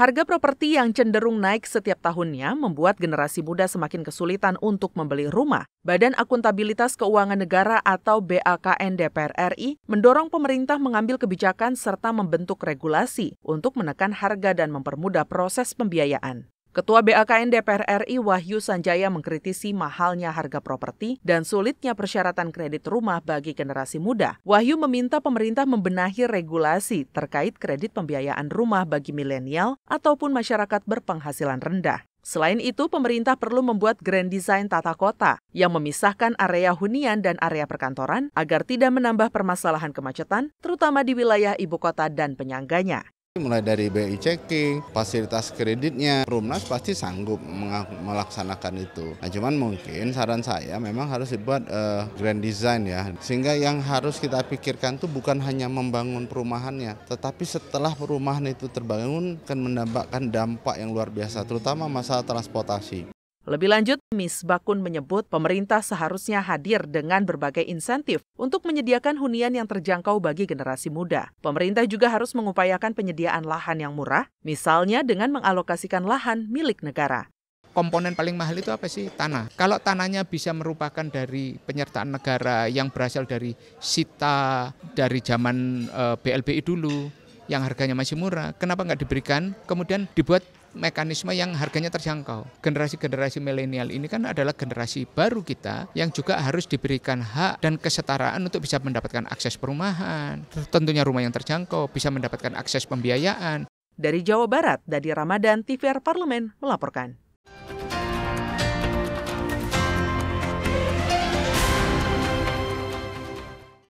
Harga properti yang cenderung naik setiap tahunnya membuat generasi muda semakin kesulitan untuk membeli rumah. Badan Akuntabilitas Keuangan Negara atau BAKN DPR RI mendorong pemerintah mengambil kebijakan serta membentuk regulasi untuk menekan harga dan mempermudah proses pembiayaan. Ketua BAKN DPR RI Wahyu Sanjaya mengkritisi mahalnya harga properti dan sulitnya persyaratan kredit rumah bagi generasi muda. Wahyu meminta pemerintah membenahi regulasi terkait kredit pembiayaan rumah bagi milenial ataupun masyarakat berpenghasilan rendah. Selain itu, pemerintah perlu membuat grand design tata kota yang memisahkan area hunian dan area perkantoran agar tidak menambah permasalahan kemacetan, terutama di wilayah ibu kota dan penyangganya. Mulai dari BI checking, fasilitas kreditnya, Rumnas pasti sanggup melaksanakan itu. Nah, cuman mungkin saran saya memang harus dibuat uh, grand design ya, sehingga yang harus kita pikirkan itu bukan hanya membangun perumahannya, tetapi setelah perumahan itu terbangun akan mendapatkan dampak yang luar biasa, terutama masalah transportasi. Lebih lanjut, Miss Bakun menyebut pemerintah seharusnya hadir dengan berbagai insentif untuk menyediakan hunian yang terjangkau bagi generasi muda. Pemerintah juga harus mengupayakan penyediaan lahan yang murah, misalnya dengan mengalokasikan lahan milik negara komponen paling mahal itu apa sih? Tanah. Kalau tanahnya bisa merupakan dari penyertaan negara yang berasal dari sita dari zaman eh, BLBI dulu yang harganya masih murah, kenapa nggak diberikan? Kemudian dibuat mekanisme yang harganya terjangkau. Generasi-generasi milenial ini kan adalah generasi baru kita yang juga harus diberikan hak dan kesetaraan untuk bisa mendapatkan akses perumahan, tentunya rumah yang terjangkau, bisa mendapatkan akses pembiayaan. Dari Jawa Barat, Dadi Ramadan, TVR Parlemen melaporkan.